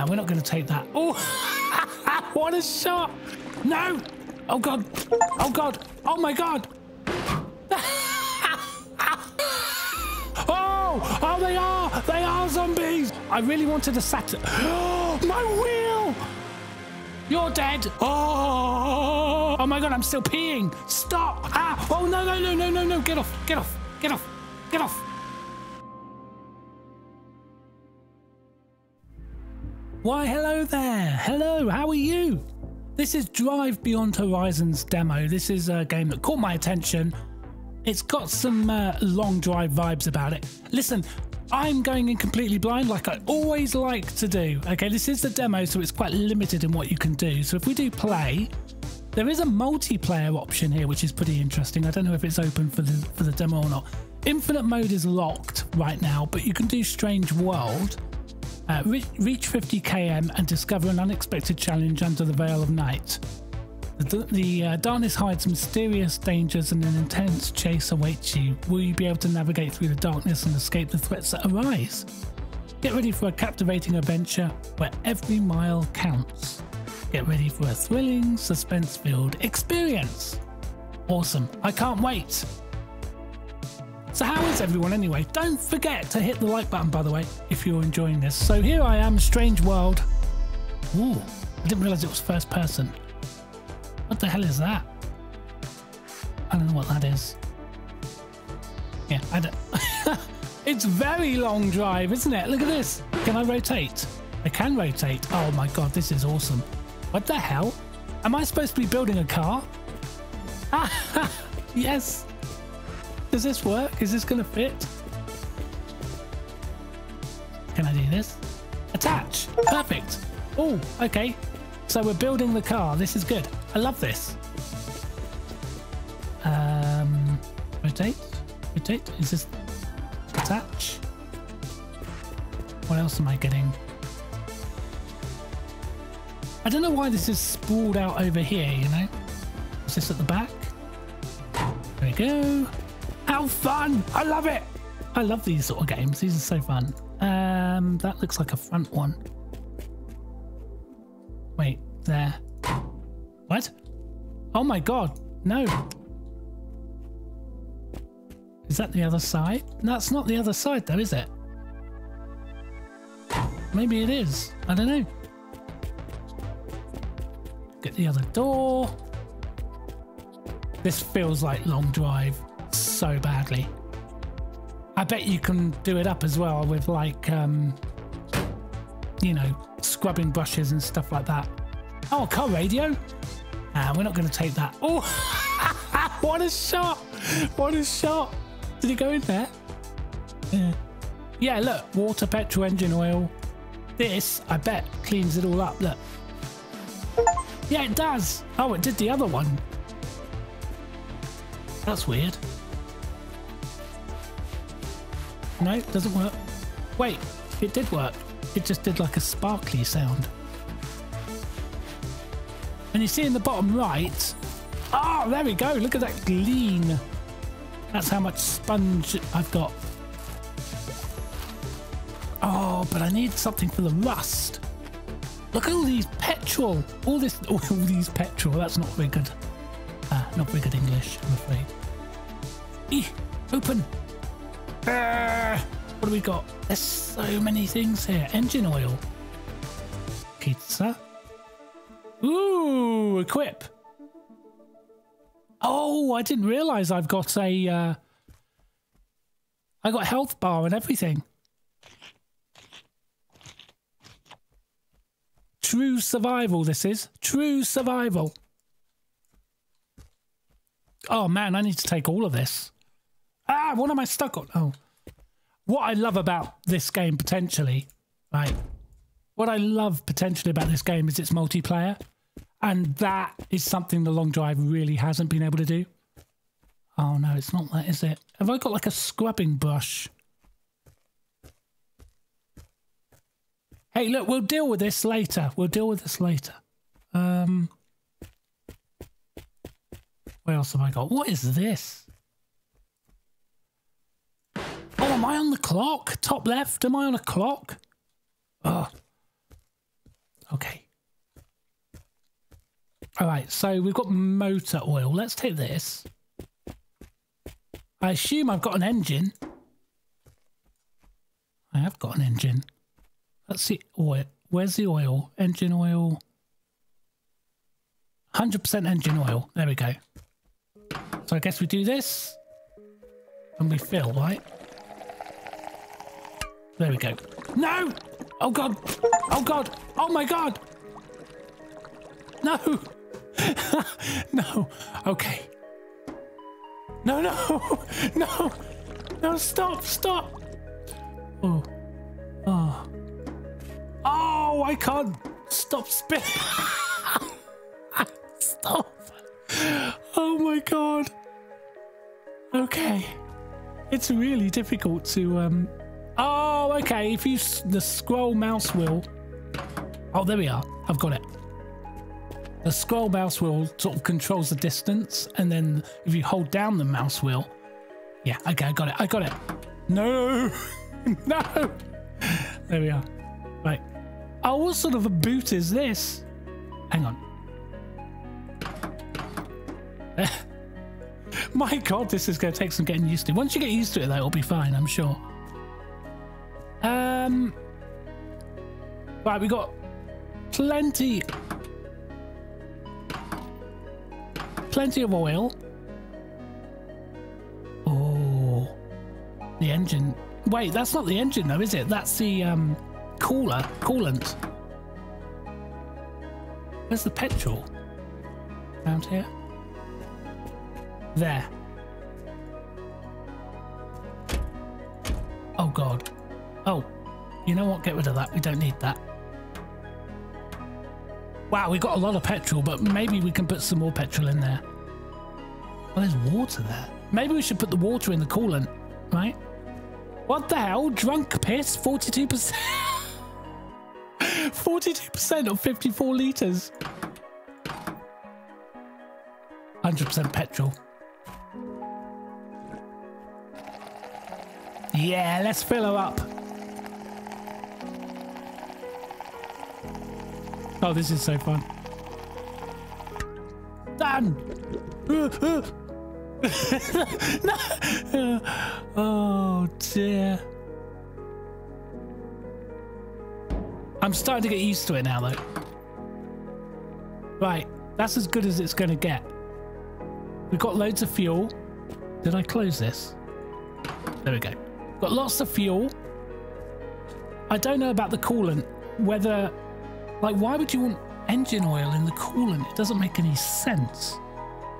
Ah, we're not going to take that. Oh, what a shot! No! Oh god! Oh god! Oh my god! oh! Oh, they are! They are zombies! I really wanted a. Oh, my wheel! You're dead! Oh! Oh my god, I'm still peeing! Stop! Ah! Oh no, no, no, no, no, no! Get off! Get off! Get off! Get off! Why, hello there! Hello, how are you? This is Drive Beyond Horizons demo. This is a game that caught my attention. It's got some uh, long drive vibes about it. Listen, I'm going in completely blind like I always like to do. Okay, this is the demo, so it's quite limited in what you can do. So if we do play, there is a multiplayer option here, which is pretty interesting. I don't know if it's open for the for the demo or not. Infinite mode is locked right now, but you can do Strange World. Uh, re reach 50 km and discover an unexpected challenge under the veil of night. The, the uh, darkness hides mysterious dangers and an intense chase awaits you. Will you be able to navigate through the darkness and escape the threats that arise? Get ready for a captivating adventure where every mile counts. Get ready for a thrilling, suspense filled experience. Awesome. I can't wait. So how is everyone anyway? Don't forget to hit the like button, by the way, if you're enjoying this. So here I am, Strange World. Ooh, I didn't realize it was first person. What the hell is that? I don't know what that is. Yeah, I don't. it's very long drive, isn't it? Look at this. Can I rotate? I can rotate. Oh my god, this is awesome. What the hell? Am I supposed to be building a car? yes. Does this work? Is this going to fit? Can I do this? Attach. Perfect. Oh, okay. So we're building the car. This is good. I love this. Um, rotate. Rotate. Is this attach? What else am I getting? I don't know why this is sprawled out over here, you know? Is this at the back? There we go. How fun! I love it! I love these sort of games. These are so fun. Um, that looks like a front one. Wait, there. What? Oh my god, no. Is that the other side? That's not the other side though, is it? Maybe it is. I don't know. Get the other door. This feels like long drive so badly. I bet you can do it up as well with like, um, you know, scrubbing brushes and stuff like that. Oh, car radio? We're not going to take that. Oh, what a shot! What a shot! Did it go in there? Yeah. Yeah, look, water, petrol, engine oil. This, I bet, cleans it all up. Look. Yeah, it does. Oh, it did the other one. That's weird. No, doesn't work. Wait, it did work. It just did like a sparkly sound. And you see in the bottom right, oh, there we go. Look at that gleam. That's how much sponge I've got. Oh, but I need something for the rust. Look at all these petrol. All this, all these petrol. That's not very good. Ah, not very good English, I'm afraid. E, open. Uh, what do we got? There's so many things here. Engine oil. Pizza. Ooh, equip. Oh, I didn't realize I've got a. Uh, I got health bar and everything. True survival, this is. True survival. Oh man, I need to take all of this. Ah, what am I stuck on? Oh. What I love about this game potentially, right? What I love potentially about this game is its multiplayer. And that is something the long drive really hasn't been able to do. Oh no, it's not that, is it? Have I got like a scrubbing brush? Hey, look, we'll deal with this later. We'll deal with this later. Um, what else have I got? What is this? Oh, am I on the clock? Top left, am I on a clock? Oh. Okay. All right, so we've got motor oil. Let's take this. I assume I've got an engine. I have got an engine. Let's see. Oil. Where's the oil? Engine oil. 100% engine oil. There we go. So I guess we do this. And we fill, right? There we go. No! Oh god! Oh god! Oh my god! No! no! Okay. No, no! No! No, stop! Stop! Oh. Oh. Oh, I can't stop spinning! stop! Oh my god! Okay. It's really difficult to, um... Oh, okay, if you... the scroll mouse wheel... Oh, there we are. I've got it. The scroll mouse wheel sort of controls the distance, and then if you hold down the mouse wheel... Yeah, okay, I got it. I got it. No! no! There we are. Right. Oh, what sort of a boot is this? Hang on. My god, this is going to take some getting used to. Once you get used to it, though, it'll be fine, I'm sure. Um. Right, we got plenty. Plenty of oil. Oh. The engine. Wait, that's not the engine, though, is it? That's the um, cooler, coolant. Where's the petrol? Around here? There. Oh god. Oh, you know what? Get rid of that. We don't need that. Wow, we got a lot of petrol, but maybe we can put some more petrol in there. Well, there's water there. Maybe we should put the water in the coolant, right? What the hell? Drunk piss? 42%? 42% of 54 litres. 100% petrol. Yeah, let's fill her up. Oh, this is so fun. Done! no. Oh dear. I'm starting to get used to it now though. Right, that's as good as it's going to get. We've got loads of fuel. Did I close this? There we go. Got lots of fuel. I don't know about the coolant. Whether, like, why would you want engine oil in the coolant? It doesn't make any sense.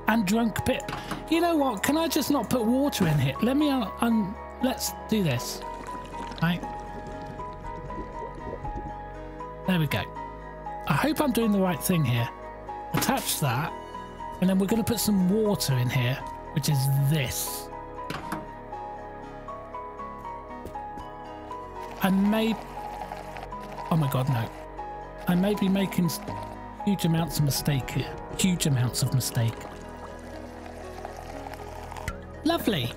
And drunk pit. You know what? Can I just not put water in here? Let me un. un let's do this. Right. There we go. I hope I'm doing the right thing here. Attach that. And then we're going to put some water in here, which is this. And maybe... Oh my god, no. I may be making huge amounts of mistake here. Huge amounts of mistake. Lovely.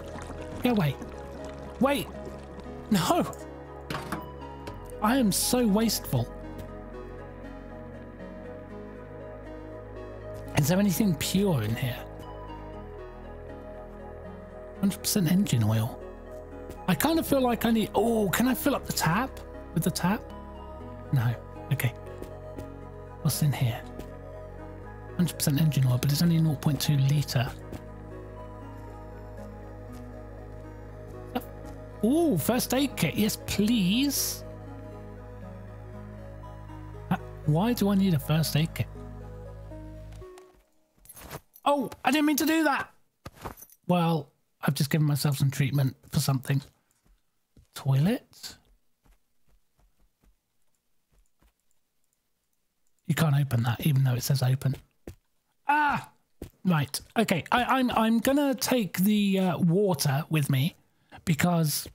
Go away. Wait. No. I am so wasteful. Is there anything pure in here? 100% engine oil. I kind of feel like I need... Oh, can I fill up the tap with the tap? No. Okay. What's in here? 100% engine oil, but it's only 0.2 litre. Oh, first aid kit. Yes, please. Uh, why do I need a first aid kit? Oh, I didn't mean to do that. Well, I've just given myself some treatment for something. Toilet. You can't open that, even though it says open. Ah, right. Okay, I, am I'm, I'm gonna take the uh, water with me because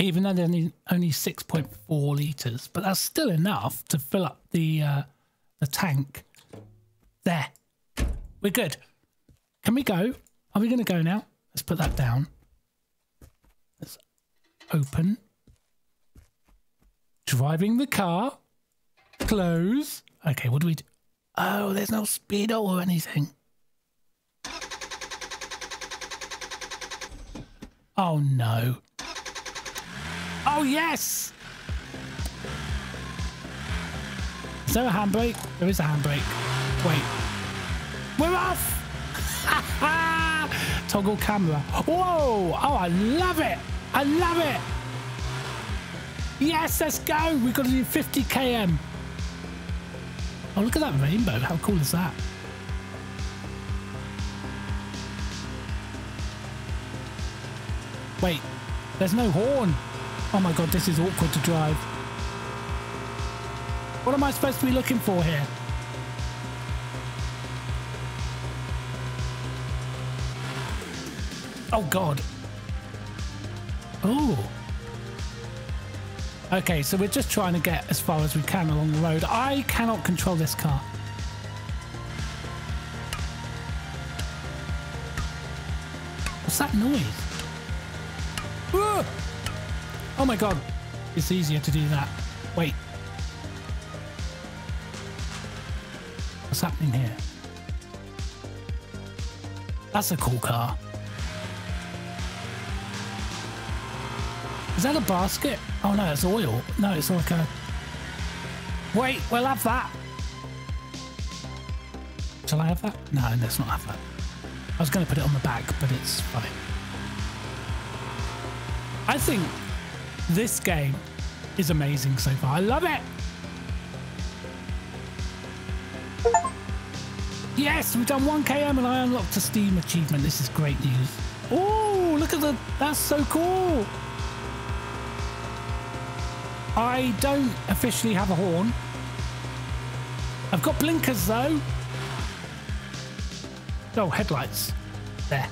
even though there's only only 6.4 liters, but that's still enough to fill up the uh, the tank. There. We're good. Can we go? Are we to go now? Let's put that down. Let's open. Driving the car. Close. Okay, what do we do? Oh, there's no speedo or anything. Oh no. Oh yes! Is there a handbrake? There is a handbrake. Wait. We're off! Toggle camera. Whoa! Oh, I love it! I love it! Yes, let's go! We've got to do 50 km. Oh, look at that rainbow. How cool is that? Wait, there's no horn. Oh my god, this is awkward to drive. What am I supposed to be looking for here? Oh god. Oh. Okay, so we're just trying to get as far as we can along the road. I cannot control this car. What's that noise? Ah! Oh my god. It's easier to do that. Wait. What's happening here? That's a cool car. That a basket? Oh no, it's oil. No, it's like a... Wait, we'll have that. Shall I have that? No, let's not have that. I was going to put it on the back, but it's fine. I think this game is amazing so far. I love it. Yes, we've done 1 km and I unlocked a Steam achievement. This is great news. Oh, look at the... That's so cool. I don't officially have a horn. I've got blinkers though. Oh, headlights. There.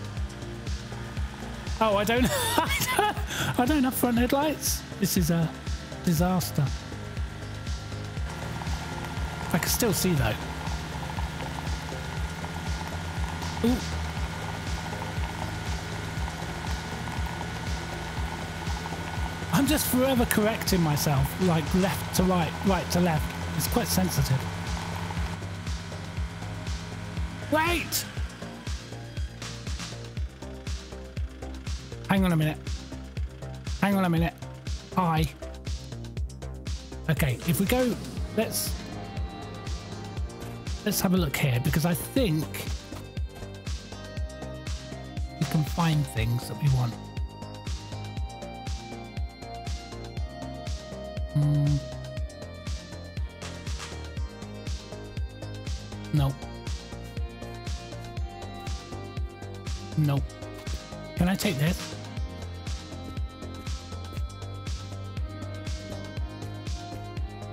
Oh, I don't, I don't, have front headlights. This is a disaster. I can still see though. Ooh. Just forever correcting myself, like left to right, right to left. It's quite sensitive. Wait! Hang on a minute. Hang on a minute. I. Okay, if we go, let's let's have a look here because I think we can find things that we want. Mm. Nope. Nope. Can I take this?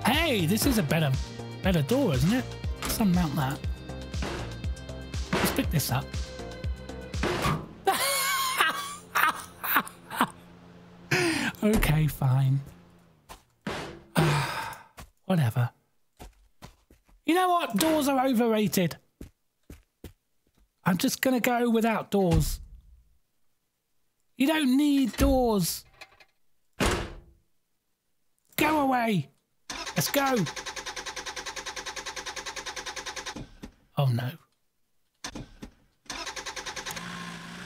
Hey, this is a better better door, isn't it? Let's unmount that. Let's pick this up. okay, fine. Whatever. You know what? Doors are overrated. I'm just going to go without doors. You don't need doors. Go away. Let's go. Oh no.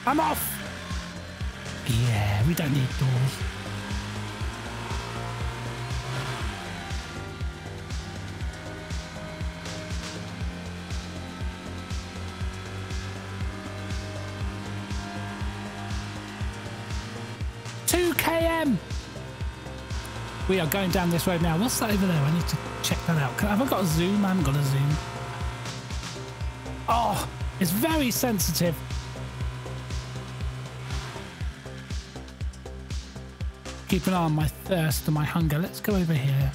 I'm off. Yeah, we don't need doors. We are going down this road now. What's that over there? I need to check that out. Have I got a zoom? I haven't got a zoom. Oh, it's very sensitive. Keep an eye on my thirst and my hunger. Let's go over here.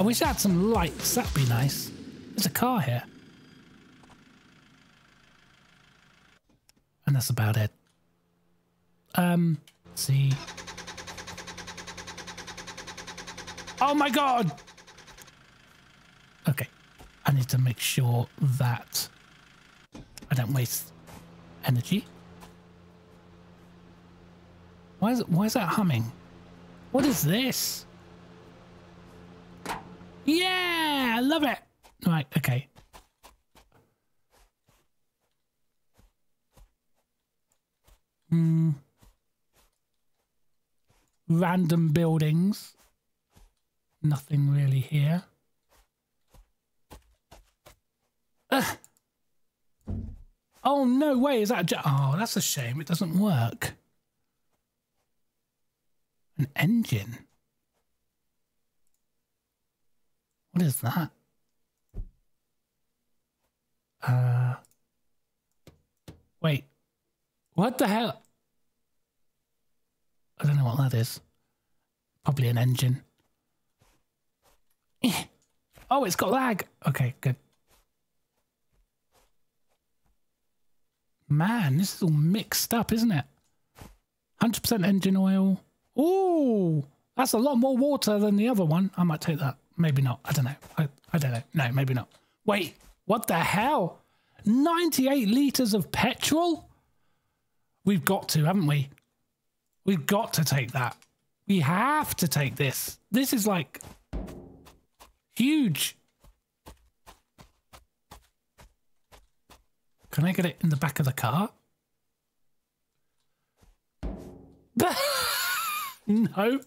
I wish I had some lights. That'd be nice. There's a car here. And that's about it. Um, see. Oh my god! Okay. I need to make sure that I don't waste energy. Why is, why is that humming? What is this? Yeah, I love it. Right, okay. Hmm. Random buildings. Nothing really here. Ugh. Oh, no way. Is that... Oh, that's a shame. It doesn't work. An engine. What is that? Uh... Wait. What the hell? I don't know what that is. Probably an engine. Oh, it's got lag. Okay, good. Man, this is all mixed up, isn't it? 100% engine oil. Ooh, that's a lot more water than the other one. I might take that. Maybe not. I don't know. I, I don't know. No, maybe not. Wait, what the hell? 98 litres of petrol? We've got to, haven't we? We've got to take that. We have to take this. This is like huge. Can I get it in the back of the car? no.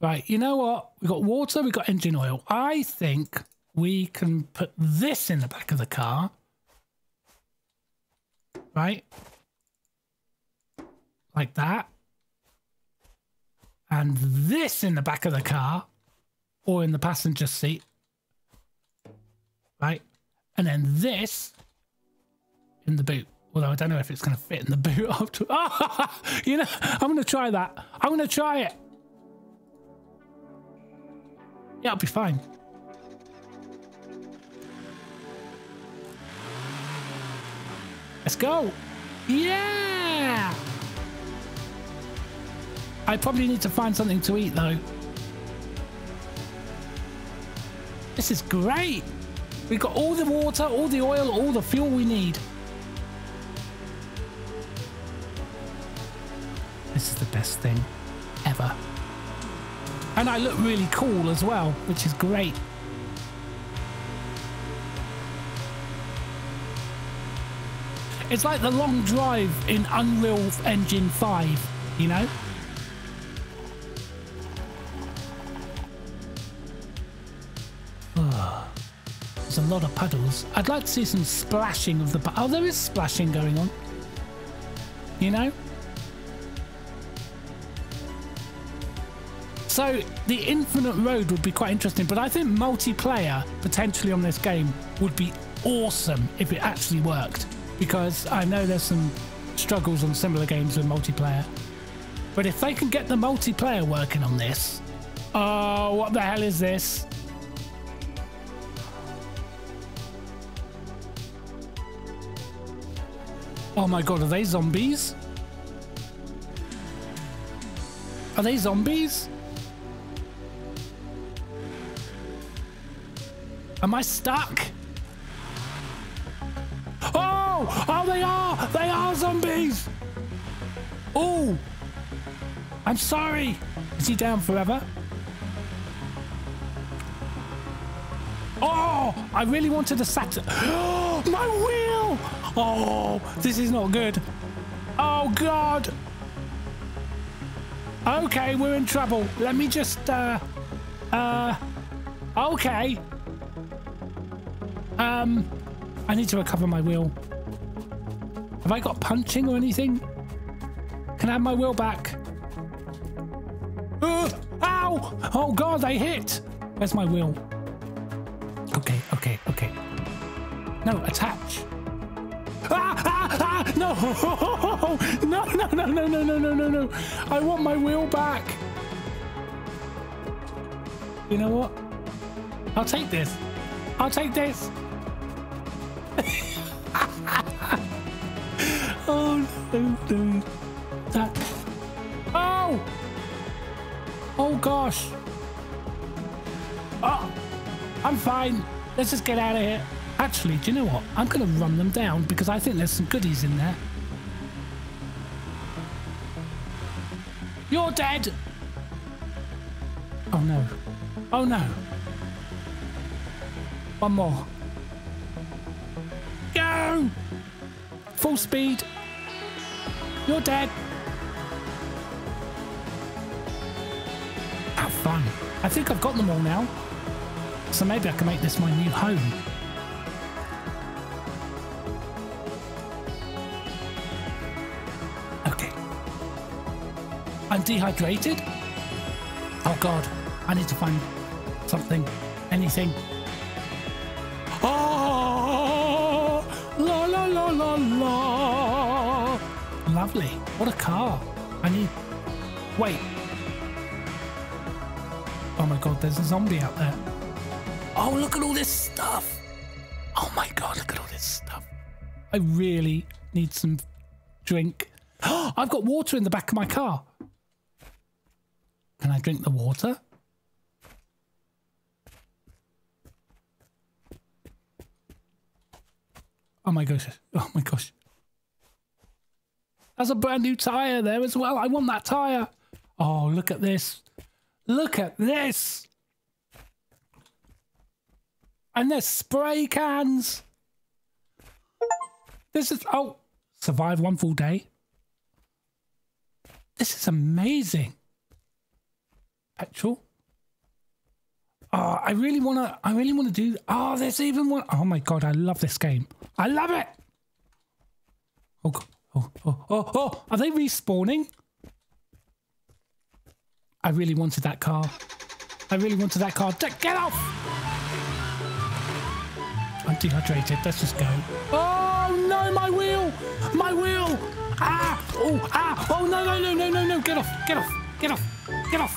Right, you know what? We've got water, we've got engine oil. I think we can put this in the back of the car. Right? Like that. And this in the back of the car or in the passenger seat. Right? And then this in the boot. Although I don't know if it's going to fit in the boot after. Oh, you know, I'm going to try that. I'm going to try it. Yeah, I'll be fine. Let's go. Yeah. I probably need to find something to eat though. This is great. We've got all the water, all the oil, all the fuel we need. This is the best thing ever. And I look really cool as well, which is great. It's like the long drive in Unreal Engine 5, you know? There's a lot of puddles. I'd like to see some splashing of the... Oh, there is splashing going on. You know? So the infinite road would be quite interesting, but I think multiplayer potentially on this game would be awesome if it actually worked. Because I know there's some struggles on similar games with multiplayer. But if they can get the multiplayer working on this, oh, what the hell is this? Oh my god, are they zombies? Are they zombies? Am I stuck? Oh! Oh, they are! They are zombies! Oh! I'm sorry! Is he down forever? Oh! I really wanted a Saturn. Oh, my wheel! Oh, this is not good. Oh, God. Okay, we're in trouble. Let me just, uh, uh, okay. Um, I need to recover my wheel. Have I got punching or anything? Can I have my wheel back? Uh, ow! Oh, God, I hit. Where's my wheel? Okay, okay, okay. No, attach. No! No, no, no, no, no, no, no, no, no. I want my wheel back. You know what? I'll take this. I'll take this. oh, no, no. That. Oh! Oh, gosh. Oh, I'm fine. Let's just get out of here. Actually, do you know what? I'm going to run them down because I think there's some goodies in there. You're dead! Oh no. Oh no. One more. Go! Full speed. You're dead. Have fun. I think I've got them all now. So maybe I can make this my new home. I'm dehydrated. Oh god, I need to find something, anything. Oh, la la la la la. Lovely. What a car. I need. Wait. Oh my god, there's a zombie out there. Oh, look at all this stuff. Oh my god, look at all this stuff. I really need some drink. I've got water in the back of my car. I drink the water? Oh my gosh. Oh my gosh. There's a brand new tyre there as well. I want that tyre. Oh, look at this. Look at this. And there's spray cans. This is, oh, survive one full day. This is amazing. Petrol. Oh, I really want to, I really want to do, oh, there's even one. Oh my God, I love this game. I love it. Oh, Oh, oh, oh, oh, are they respawning? I really wanted that car. I really wanted that car. Get off! I'm dehydrated. Let's just go. Oh no, my wheel! My wheel! Ah! Oh, ah! Oh no, no, no, no, no, no! Get off! Get off! Get off! Get off!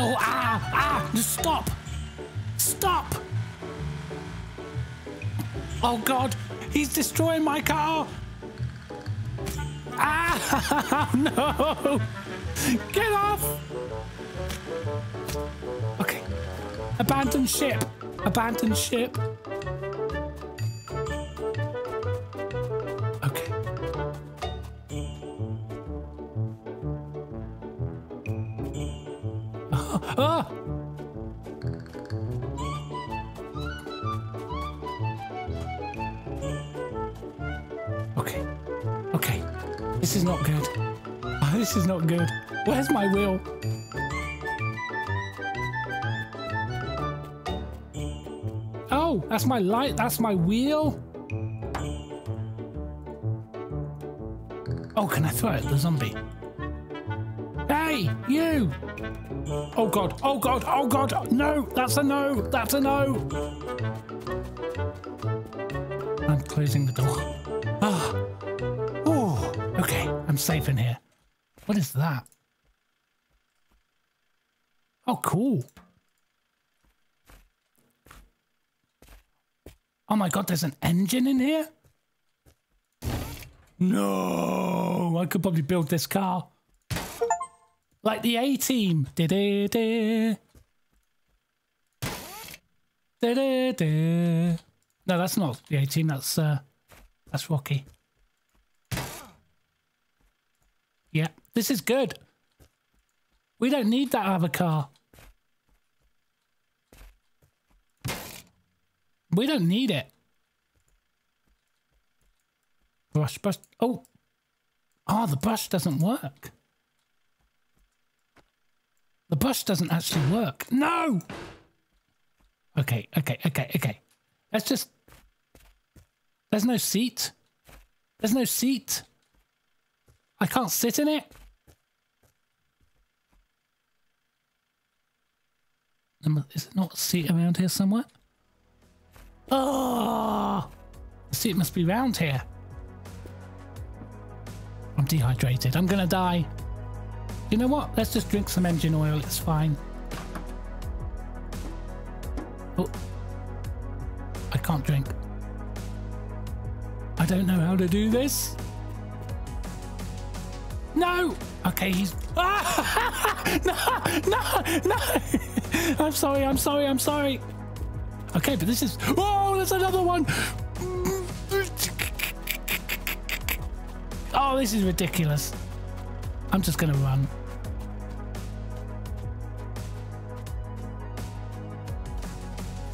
Oh, ah! Ah! Stop! Stop! Oh god! He's destroying my car! Ah! No! Get off! Okay. Abandon ship. Abandon ship. Where's my wheel? Oh, that's my light. That's my wheel. Oh, can I throw it at the zombie? Hey, you! Oh god, oh god, oh god, no, that's a no, that's a no! I'm closing the door. Ah, oh, okay, I'm safe in here. What is that? Oh, cool. Oh my god, there's an engine in here? No, I could probably build this car. Like the A-Team. No, that's not the A-Team, that's, uh, that's Rocky. Yeah, this is good. We don't need that other car. We don't need it. Brush, brush. Oh. Ah, oh, the brush doesn't work. The brush doesn't actually work. No! Okay, okay, okay, okay. Let's just... There's no seat. There's no seat. I can't sit in it. Is there not a seat around here somewhere? Oh! The seat must be round here. I'm dehydrated. I'm gonna die. You know what? Let's just drink some engine oil. It's fine. Oh. I can't drink. I don't know how to do this. No! Okay, he's... Ah! no! No! No! I'm sorry, I'm sorry, I'm sorry. Okay, but this is... Oh, there's another one! Oh, this is ridiculous. I'm just going to run.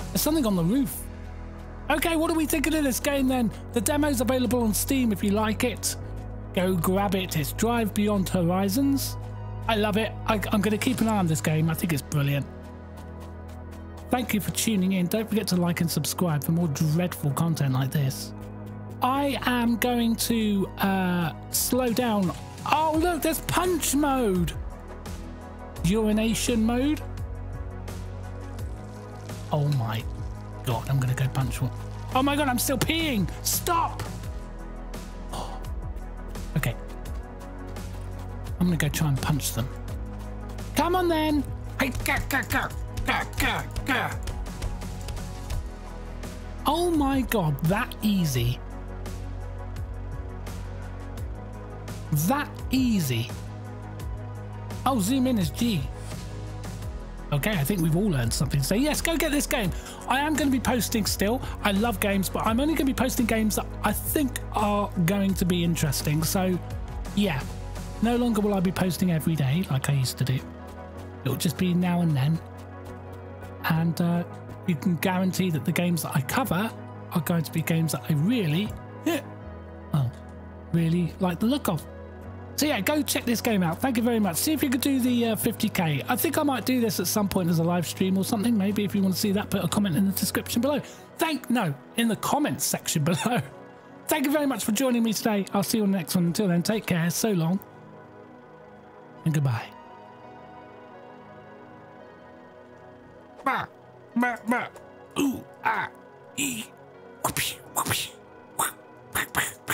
There's something on the roof. Okay, what are we thinking of this game then? The demo's available on Steam if you like it. Go grab it. It's Drive Beyond Horizons. I love it. I, I'm going to keep an eye on this game. I think it's brilliant. Thank you for tuning in. Don't forget to like and subscribe for more dreadful content like this. I am going to uh, slow down. Oh, look, there's punch mode. Urination mode. Oh my god, I'm going to go punch one. Oh my god, I'm still peeing. Stop. Okay. I'm going to go try and punch them. Come on then. Hey, go, go, go. Oh my god, that easy. That easy. Oh, zoom in is G. Okay, I think we've all learned something. So yes, go get this game. I am going to be posting still. I love games, but I'm only going to be posting games that I think are going to be interesting. So yeah, no longer will I be posting every day like I used to do. It'll just be now and then and uh, you can guarantee that the games that I cover are going to be games that I really, well, really like the look of. So yeah, go check this game out. Thank you very much. See if you could do the uh, 50k. I think I might do this at some point as a live stream or something. Maybe if you want to see that, put a comment in the description below. Thank no, in the comments section below. Thank you very much for joining me today. I'll see you on the next one. Until then, take care. So long, and goodbye. ma, ma, ma, ooh, ah, ee, whoopee, whoopee, whoop, whoop, whoop.